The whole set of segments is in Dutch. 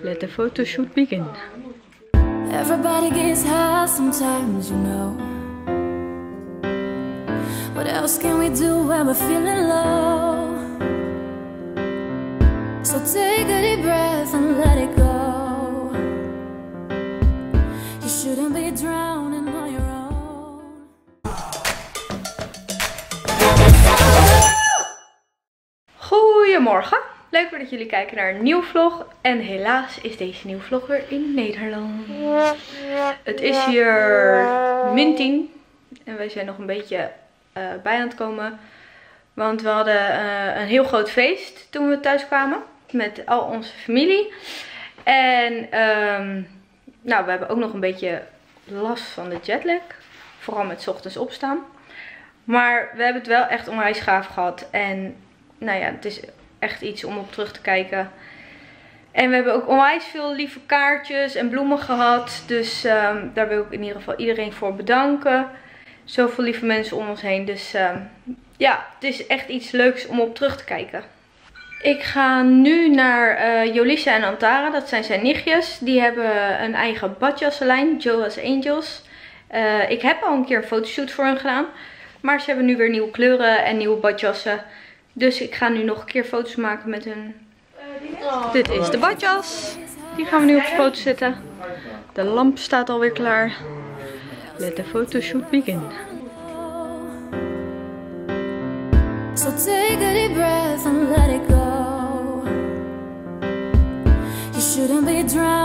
Let the photoshoot begin. Everybody gets high sometimes, you know. What else can we do when we're feeling low? So take a deep breath and let it go. You shouldn't be drowning on your own. Goedemorgen. Leuk weer dat jullie kijken naar een nieuwe vlog. En helaas is deze nieuwe vlog weer in Nederland. Het is hier min 10. En wij zijn nog een beetje eh, bij aan het komen. Want we hadden eh, een heel groot feest toen we thuis kwamen. Met al onze familie. En ehm, nou, we hebben ook nog een beetje last van de jetlag. Vooral met ochtends opstaan. Maar we hebben het wel echt onwijs gaaf gehad. En nou ja, het is echt iets om op terug te kijken. En we hebben ook onwijs veel lieve kaartjes en bloemen gehad. Dus ehm, daar wil ik in ieder geval iedereen voor bedanken. Zoveel lieve mensen om ons heen. Dus ehm, ja, het is echt iets leuks om op terug te kijken. Ik ga nu naar uh, Jolisa en Antara. Dat zijn zijn nichtjes. Die hebben een eigen badjassenlijn. Joas Angels. Uh, ik heb al een keer een fotoshoot voor hen gedaan. Maar ze hebben nu weer nieuwe kleuren en nieuwe badjassen. Dus ik ga nu nog een keer foto's maken met hun. Dit is de badjas. Die gaan we nu op de foto zetten. De lamp staat alweer klaar. Let the photoshoot begin. So take a deep breath and let it go. You shouldn't be drowning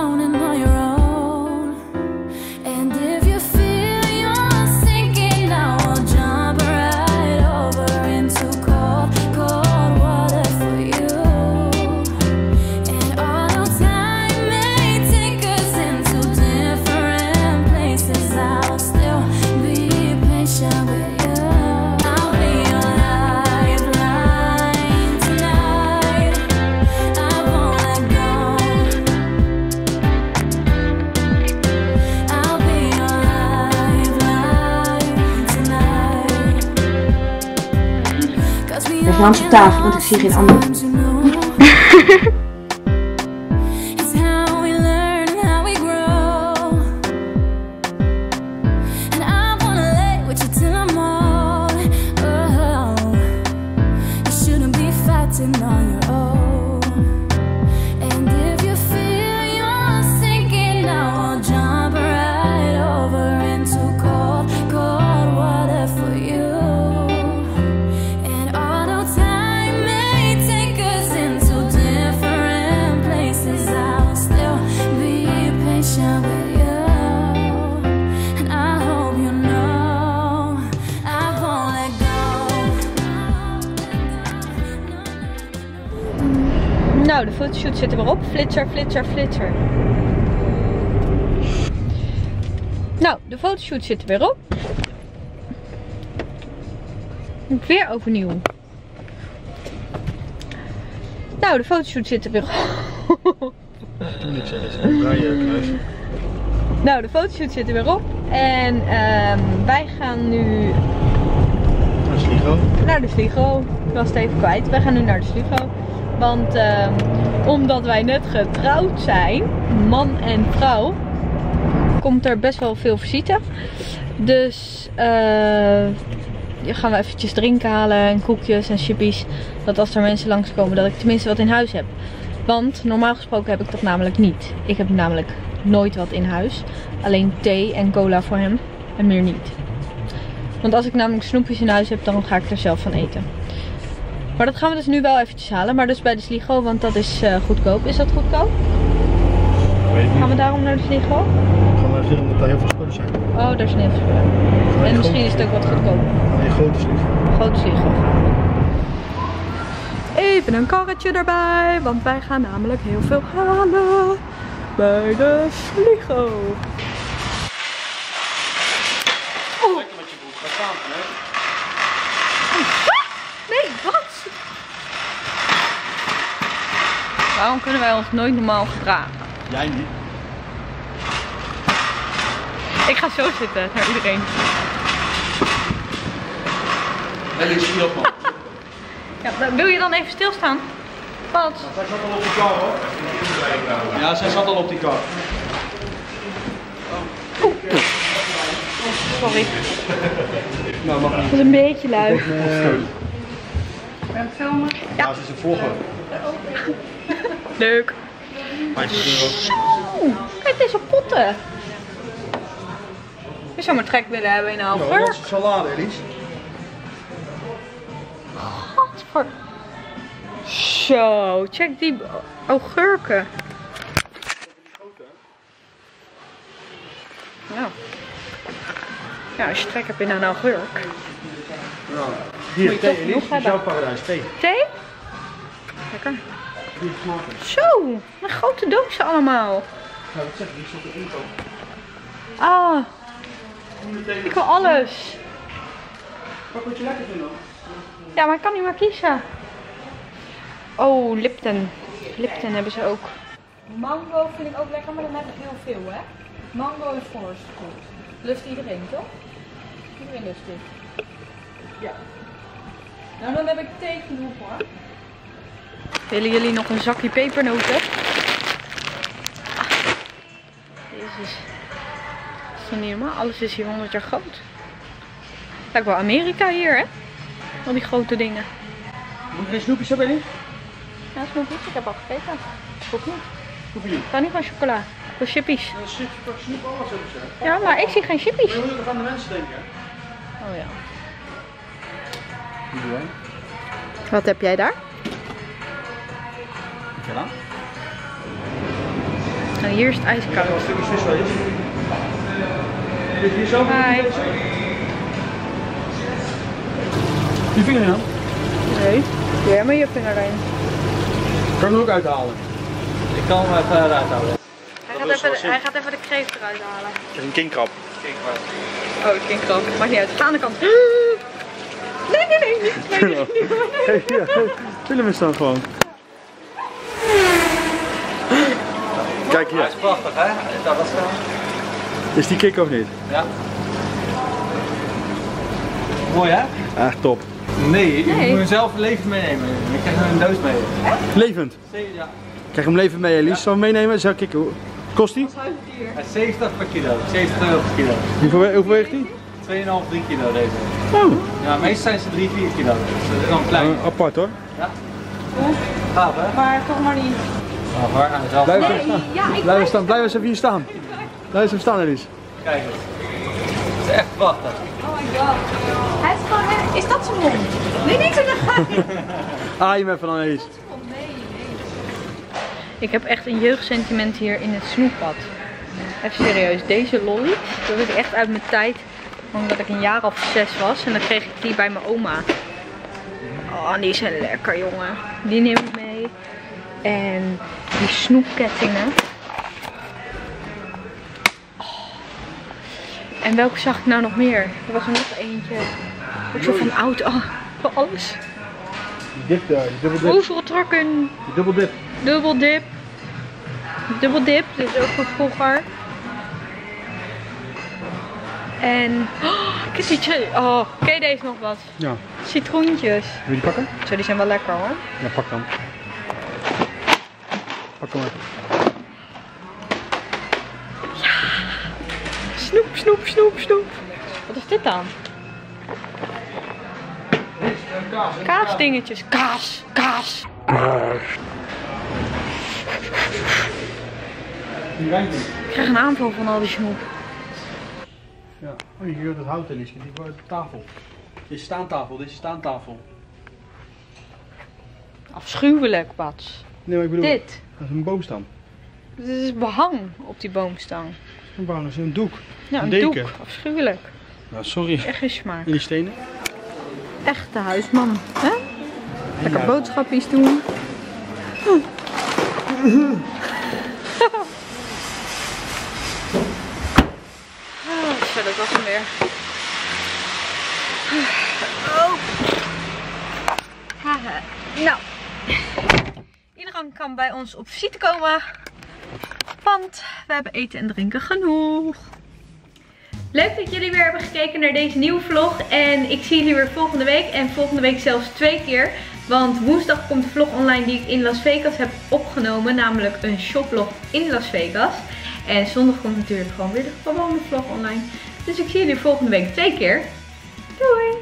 gaan op tafel, want ik zie geen ander. Nou, de fotoshoot zit er weer op. Flitser, flitser, flitser. Nou, de fotoshoot zit er weer op. Weer overnieuw. Nou, de fotoshoot zit er weer op. Draai je kruis. Nou, de fotoshoot zit er weer op. En ehm, wij gaan nu Dat is Ligo. naar de Sligo. Ik was het even kwijt. Wij gaan nu naar de Sligo. Want ehm, omdat wij net getrouwd zijn, man en vrouw, komt er best wel veel visite. Dus eh, gaan we eventjes drinken halen en koekjes en chippies. Dat als er mensen langskomen, dat ik tenminste wat in huis heb. Want normaal gesproken heb ik dat namelijk niet. Ik heb namelijk nooit wat in huis. Alleen thee en cola voor hem. En meer niet. Want als ik namelijk snoepjes in huis heb, dan ga ik er zelf van eten. Maar dat gaan we dus nu wel eventjes halen. Maar dus bij de Sligo, want dat is eh, goedkoop. Is dat goedkoop? Weet Gaan we daarom naar de Sligo? Gaan we even omdat daar heel veel spullen zijn. Oh, daar zijn heel veel spullen. En misschien is het ook wat goedkoper. Een grote Sligo. Grote Sligo gaan we. Even een karretje erbij, want wij gaan namelijk heel veel halen bij de Sligo. Lekker met je broek. Ga staan, hè? Nee, wat? Waarom kunnen wij ons nooit normaal gedragen? Jij niet. Ik ga zo zitten naar iedereen. En ik zie man. Ja, wil je dan even stilstaan? Wat? Zij zat al op die kar hoor. Ja, zij zat al op die kar. Sorry. Nou, mag niet. Dat is een beetje lui. Ja, ze is een vlogger. Leuk. 50 euro. Zo, kijk deze potten. Je zou maar trek willen hebben in een augurk. dat is salade, Elise. Gadver. Zo, check die augurken. Nou. Ja, als je trek hebt in een augurk. Ja. Hier, thee, Elise. jouw paradijs. Thee. Thee? Lekker. Zo, een grote doos allemaal. Ja, wat zeg toch? Ah, ik wil alles. Wat moet je lekker vinden? Ja, maar ik kan niet meer kiezen. Oh, Lipton. Lipton hebben ze ook. Mango vind ik ook lekker, maar dan heb ik heel veel, hè? Mango en forest fruit. Lust iedereen, toch? Iedereen lust dit. Ja. Nou, dan heb ik thee genoeg, hoor. Willen jullie nog een zakje pepernoten? Ah. Jezus. Dat is toch niet normaal? Alles is hier 100 jaar groot. Lijkt wel Amerika hier, hè? Al die grote dingen. Moet je geen snoepjes hebben, Elise? Ja, snoepjes. Ik heb al gegeten. Hoeft niet. Hoef je niet. Ik kan niet van chocola. Ik wil chippies. Ja, snoep, snoep alles hebben ze. Ja, maar ik zie geen chippies. Je moet ook aan de mensen denken. Oh ja. Wat heb jij daar? Ja. Nou, hier is het ijskoud. Een stukje visvlees. Dit hier zo? Hi. Die vinger in dan? Nee. Jij maar je vinger erin. Kan ik hem ook uithalen? Ik kan hem even eruit houden. Hij gaat, is wel even, zin. hij gaat even de kreeft eruit halen. Is een kinkrab. Oh, ik vind krap. Maakt niet uit. Ga aan de kant. Nee, nee, nee. Niet. Nee, nee, niet. Hey, ja, film is dan gewoon. Kijk hier. is prachtig, hè? Dat was. Is die kick of niet? Ja. Mooi, hè? Echt top. Nee, je Nee. moet hem zelf leven meenemen. Je krijgt er een doos mee. Levend. Zee- Ja. Krijg hem leven mee, Elise. Zal je hem meenemen? Zal ik hoe- Kost die? Hij is 70 per kilo. 70 euro per kilo. Hoeveel, hoeveel weegt die? 2,5, 3 kilo deze. Oh, Ja, meestal zijn ze 3, 4 kilo. Dus dat is dan klein. eh, apart hoor. Gaaf, hè? Maar toch maar niet. Waar? Zelf. Blijf Nee, even staan. ja, ik Blijf even staan. Blijf eens even hier staan. Blijf eens even staan, Elise. Kijk eens. Het is echt prachtig. Oh my god. Hij is gewoon... Is dat zijn mond? Nee, niet zo Aai hem even dan, Elise. Ik heb echt een jeugdsentiment hier in het snoeppad. Even serieus, deze lolly, dat is echt uit mijn tijd. Omdat ik een jaar of zes was en dan kreeg ik die bij mijn oma. Oh, die zijn lekker jongen. Die neem ik mee. En die snoepkettingen. En welke zag ik nou nog meer? Er was er nog eentje. Ook zo van oud. Oh, van alles. Die dip daar, die dubbel dip. Trucken. Die dubbel dip. Dubbel dip. Dubbel dip, dit is ook van vroeger. En, oh, ik iets, oh, ken je deze nog wat? Ja. Citroentjes. Wil je die pakken? Zo, die zijn wel lekker hoor. Ja, pak dan. Pak hem maar. Snoep, snoep, snoep, snoep. Wat is dit dan? Kaasdingetjes. Kaas, kaas. Die niet. Ik krijg een aanval van al die snoep. Ja. Oh, hier dat hout, Elise. Die voor de tafel. Dit is staantafel, dit is staantafel. Afschuwelijk, Bats. Nee, maar ik bedoel, Dit. dat is een boomstam. Dit is behang op die boomstang. Een dat is een doek. Ja, een Een doek. Afschuwelijk. Ja, sorry. Echt geen smaak. En die stenen? Echte huisman. Hè? Lekker boodschapjes doen. Oh, zo, dat was hem weer. Oh. Haha. Nou, kan bij ons op visite komen. Want we hebben eten en drinken genoeg. Leuk dat jullie weer hebben gekeken naar deze nieuwe vlog. En ik zie jullie weer volgende week. En volgende week zelfs twee keer. Want woensdag komt de vlog online die ik in Las Vegas heb opgenomen. Namelijk een shoplog in Las Vegas. En zondag komt natuurlijk gewoon weer de gewone vlog online. Dus ik zie jullie volgende week twee keer. Doei!